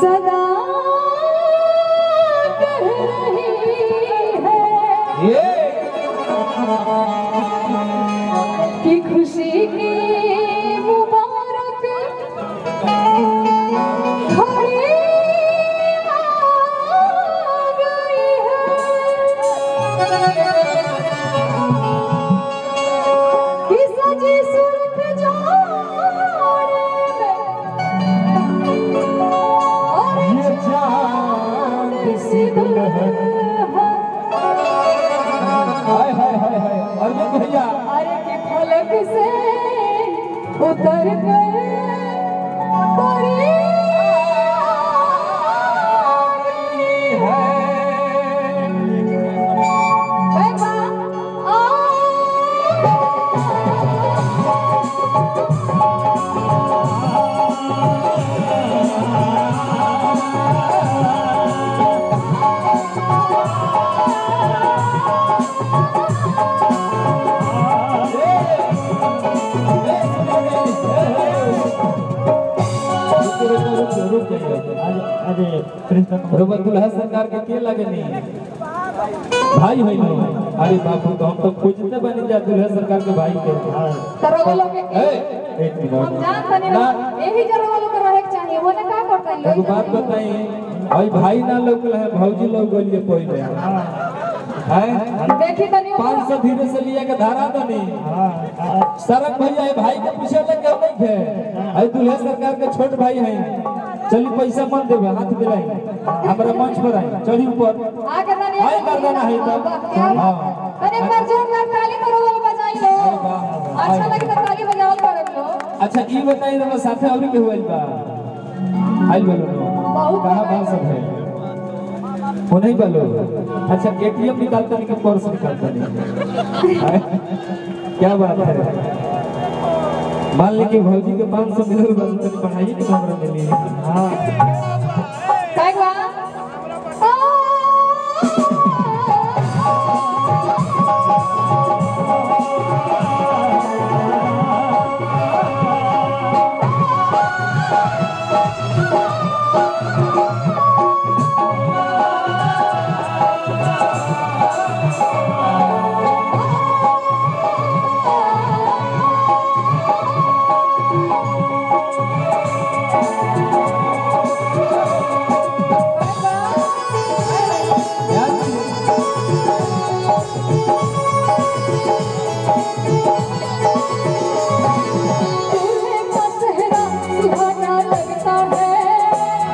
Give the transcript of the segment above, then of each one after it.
सदा कह रही है। अरे कृष्ण रोबत दुल्हा सरकार के के लगे नहीं। भाई होई नो। अरे बापू तो हम तो खोजते बनी जा दुल्हा सरकार के भाई के। करो लोग के ए एक हम जान तनी ना। यही लोग रहे के चाहिए वो ने का करता है? एगो बात बताई भाई भाई ना लोग है भौजी लोग गोलिए पहिले है। देखी तनी पाँच सौ धीरे से लिया के धारा दनी सरक भैया भाई के पूछे तक क्यों नहीं है। आई दुल्हा सरकार के छोट भाई हैं। चली पैसा मत देवे हाथ दिलाई हमारा मंच पर आई चढ़ी ऊपर। तनी हाय कर देना है तब हाँ तनी एक बार जोरदार ताली करो वाला बजाई लो। अच्छा लगे तो ताली बजावल करे लो अच्छा ई बताई रहा साथे और के हुआ बा। आइल बोलो कहाँ बाल सब है? वो नहीं बोलो अच्छा एटीएम निकालता नहीं कि पर्स निकालता नहीं? क्या बात है? मान ली कि भौजी के पाँच सौ पढ़ाई के में हाँ।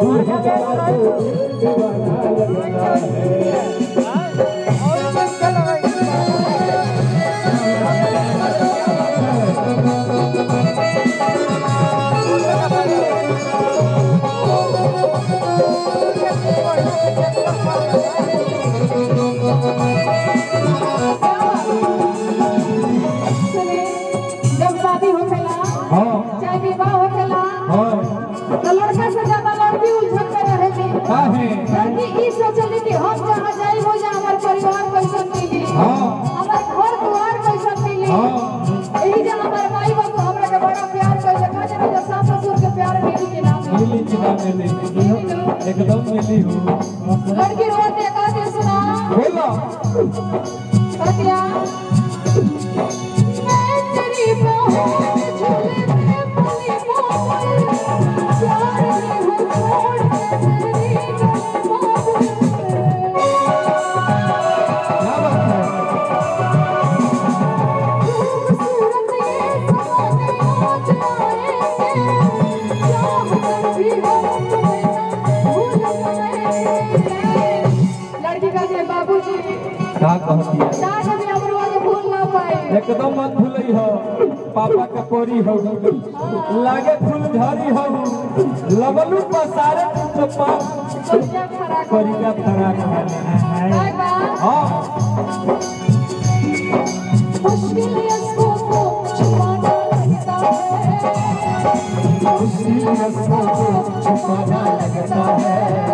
दूल्हे का हाँ चाहे विवाह होखेला हाँ। तो लड़का से ज़्यादा लड़की उलझन में रहेली का है लड़की ई सोचली कि हम जहाँ जाई हो जा हमार परिवार कैसन मिली। हाँ। हमार घर द्वार कैसन मिली। हाँ। यही जे हमार माई बाबू हमरा के बड़ा प्यार कैले खाने में जब सास ससुर के प्यार मिली के नाम मिली के चिना मिली एकदम मिली। हूँ लड़की रोते कहते सुना। बोलो। सत्या एकदम मत भूलई हो। पापा के पोरी हो लागे फूल झरी हो लबलू पसारे तो पाप परिका फराक हाँ। मुश्किल मुश्किल इसको छुपाना लगता है